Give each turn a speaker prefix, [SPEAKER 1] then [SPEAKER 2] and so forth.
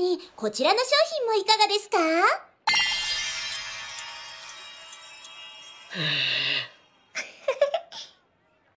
[SPEAKER 1] にこちらの商品もいかがですか？